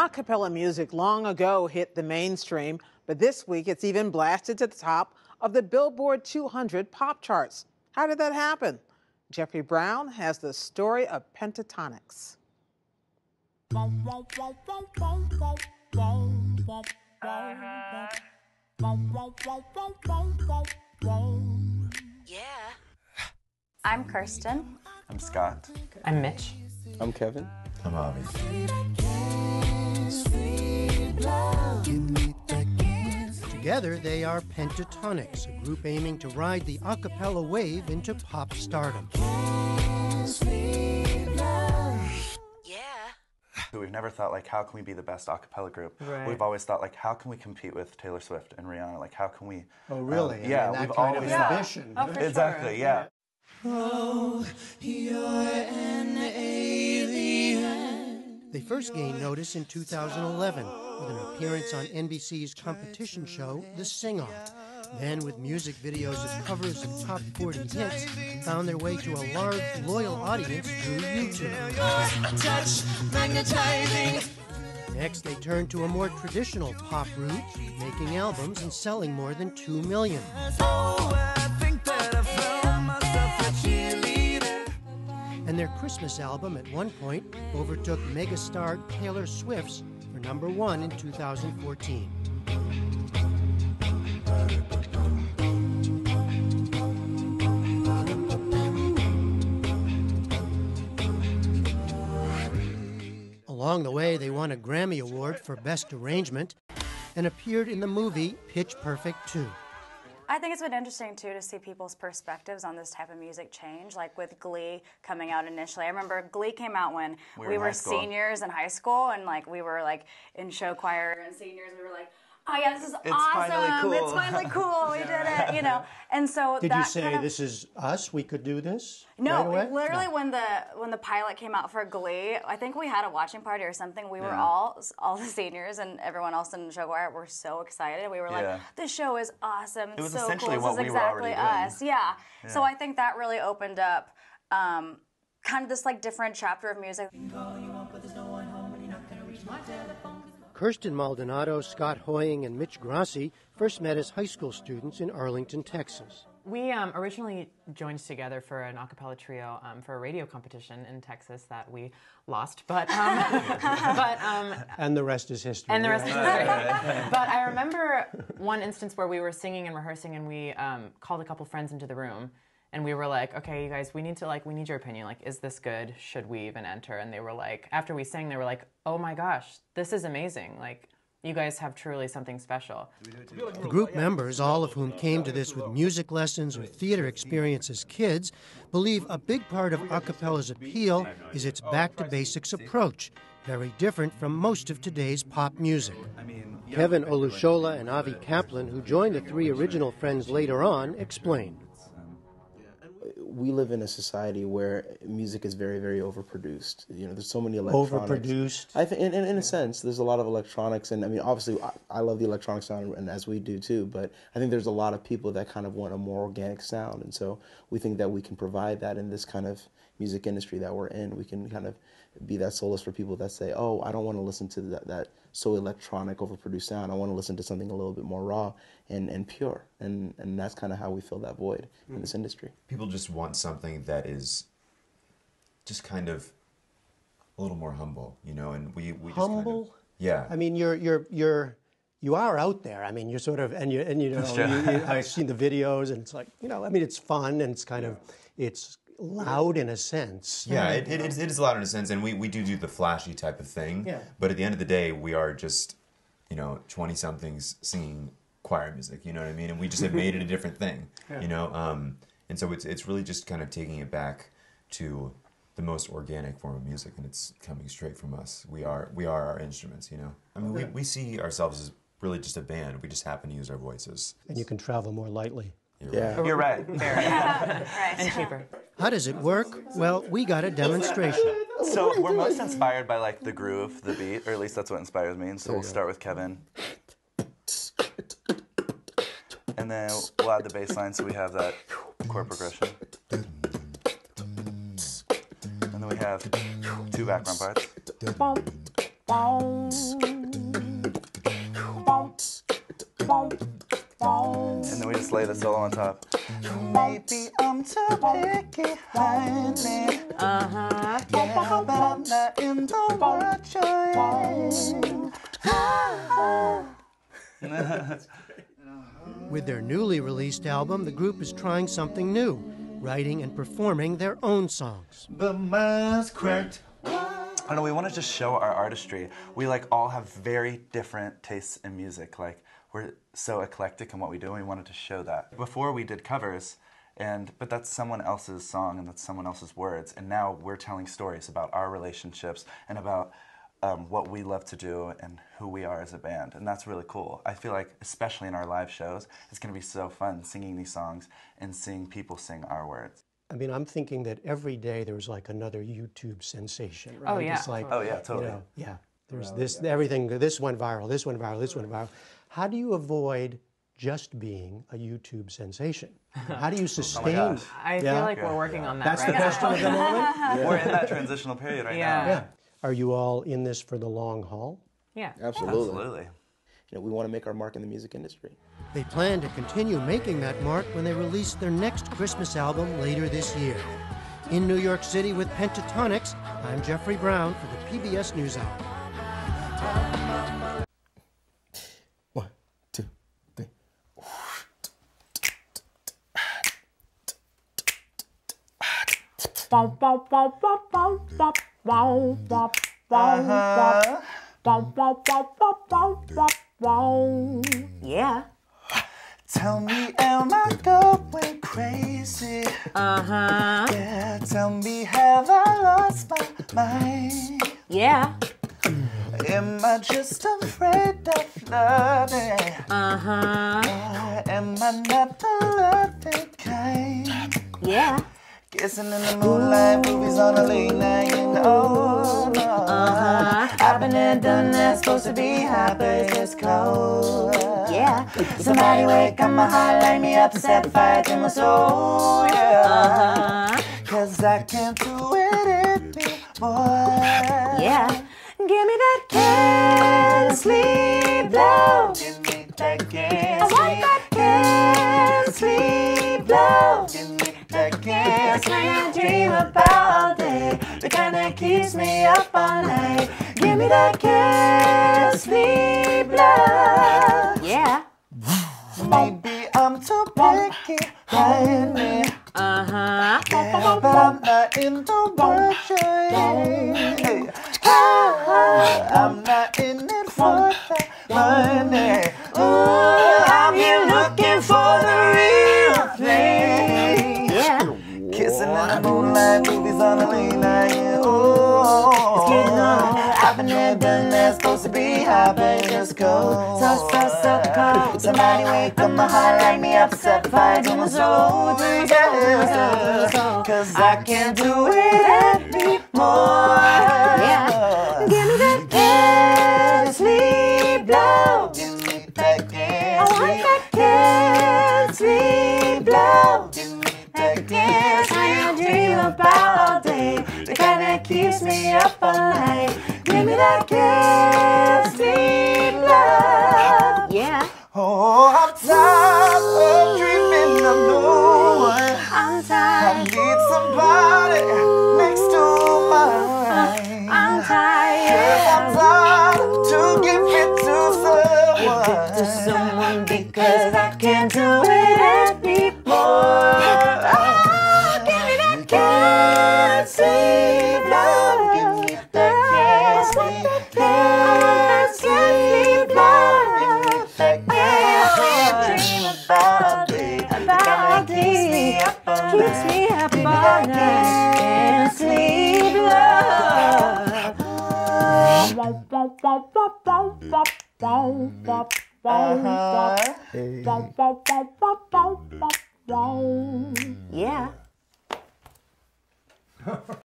A cappella music long ago hit the mainstream, but this week it's even blasted to the top of the Billboard 200 pop charts. How did that happen? Jeffrey Brown has the story of Pentatonix. Yeah. I'm Kirstin. I'm Scott. I'm Mitch. I'm Kevin. I'm Avi. Together, they are Pentatonix, a group aiming to ride the a cappella wave into pop stardom. Yeah. But we've never thought like how can we be the best a cappella group? Right. We've always thought like how can we compete with Taylor Swift and Rihanna? Like how can we Oh, really? um, I yeah, mean, that we've kind always of thought ambition. Oh, for Exactly, sure. yeah. They first gained notice in 2011 with an appearance on NBC's competition show, The Sing Off. Then, with music videos of covers of top 40 hits, found their way to a large, loyal audience through YouTube. Next, they turned to a more traditional pop route, making albums and selling more than 2 million. And their Christmas album at one point overtook megastar Taylor Swift's for number one in 2014. Along the way, they won a Grammy Award for Best Arrangement and appeared in the movie Pitch Perfect 2. I think it's been interesting too to see people's perspectives on this type of music change. Like with Glee coming out initially, I remember Glee came out when We we, were in were seniors in high school, and like we were like in show choir and seniors. We were like, "Oh yeah, this is It's awesome! finally cool." It's finally cool! We did it!" You know. And so Did that you say kind of- this is us? We could do this? No, right away? literally when the when the pilot came out for Glee, I think we had a watching party or something. We were all all the seniors and everyone else in the show choir were so excited. We were like, Yeah. "This show is awesome! It's was so essentially cool. what this is we were exactly already doing. us." Yeah. So I think that really opened up um, kind of this like different chapter of music. Kirstin Maldonado, Scott Hoying, and Mitch Grassi first met as high school students in Arlington, Texas. We um, originally joined together for an a cappella trio um, for a radio competition in Texas that we lost, but um, but um, And the rest is history. and the rest right? is history. but I remember one instance where we were singing and rehearsing, and we um, called a couple friends into the room, and we were like, "Okay, you guys, we need to like, we need your opinion. Like, is this good? Should we even enter?" And they were like, after we sang, they were like, "Oh my gosh, this is amazing! Like, you guys have truly something special." The group members, all of whom came to this with music lessons or theater experience as kids, believe a big part of a cappella's appeal is its back to basics approach, very different from most of today's pop music. Kevin Olusola and Avi Kaplan, who joined the three original friends later on, explain. We live in a society where music is very, very overproduced. You know, there's so many electronics. Overproduced. I think, in, in, in a sense, there's a lot of electronics, and I mean, obviously, I, I love the electronic sound, and as we do too. But I think there's a lot of people that kind of want a more organic sound, and so we think that we can provide that in this kind of music industry that we're in. We can kind of be that solace for people that say, "Oh, I don't want to listen to that, that so electronic, overproduced sound. I want to listen to something a little bit more raw and, and pure." And and that's kind of how we fill that void in this mm. industry. People just want something that is just kind of a little more humble, you know, and we, we just kind of- Humble? yeah. I mean, you're you're you're you are out there. I mean, you're sort of and you and you know you, you, I've seen the videos and it's like you know I mean it's fun and it's kind of it's loud in a sense. Yeah, it, it, is- it is a lot in a sense, and we, we do do the flashy type of thing. Yeah. But at the end of the day, we are just, you know, 20 somethings singing choir music, you know what I mean? And we just have made it a different thing, yeah. you know? Um, and so it's, it's really just kind of taking it back to the most organic form of music, and it's coming straight from us. We are, we are our instruments, you know? I mean, we, we see ourselves as really just a band. We just happen to use our voices. And you can travel more lightly. Yeah. You're right. and cheaper. How does it work? Well, we got a demonstration. So we're most inspired by like the groove, the beat, or at least that's what inspires me. And so we'll start with Kevin. And then we'll add the bass line so we have that chord progression. And then we have two background parts. And then we just lay the solo on top. Maybe I'm too picky, honey. Uh-huh. Yeah, but I'm not in the world you're in. With their newly released album, the group is trying something new, writing and performing their own songs. But mine's cracked. I don't know, we want to just show our artistry. We like all have very different tastes in music. Like we're so eclectic in what we do and we wanted to show that. Before we did covers and but that's someone else's song and that's someone else's words and now we're telling stories about our relationships and about um, what we love to do and who we are as a band and that's really cool i feel like especially in our live shows it's going to be so fun singing these songs and seeing people sing our words I mean, I'm thinking that every day there's like another YouTube sensation, right? Oh, yeah. It's like, Oh, yeah, you totally. know, yeah. There's this, everything, this went viral, this went viral, this went viral. How do you avoid just being a YouTube sensation? How do you oh sustain? gosh. I Yeah. feel like we're working on that That's right the now. question of the moment. we're in that transitional period right Yeah. now Yeah. Are you all in this for the long haul? Yeah. Absolutely. absolutely You know, we want to make our mark in the music industry. They plan to continue making that mark when they release their next Christmas album later this year. In New York City with Pentatonix, I'm Jeffrey Brown for the PBS NewsHour. One, two, three. Yeah. Tell me, am I going crazy? Uh huh. Yeah, tell me, have I lost my mind? Yeah. Am I just afraid of loving? Uh huh. am I not the loving kind? Yeah. Kissing in the moonlight, movies on a late night, you know. Uh-huh. I've been there, done that, supposed to be high, but it's just cold. Yeah. Somebody wake up my heart, light me up, set fire to my soul, yeah. Cause I can't do it anymore. Yeah. Give me that can't sleep love. Give me that can't about all day. The kind that keeps me up all night. Give me that can't sleep love. Yeah. Maybe I'm too picky, honey. Uh-huh. Yeah, but I'm not in the the moonlight, movies on a late night. Yeah. Ooh, I've been there, done that, supposed to be high, but just goes. So, so, so cold. Somebody wake up my heart, light me up, set fire to my soul. Yeah. Cause I can't do it anymore. Yeah. I can't do it anymore. Oh, give me that can't sleep love. Give me that can't sleep Can't sleep love. That can't dream about it. About it. Keeps me up all night. Can't sleep love. Uh-huh. Yeah.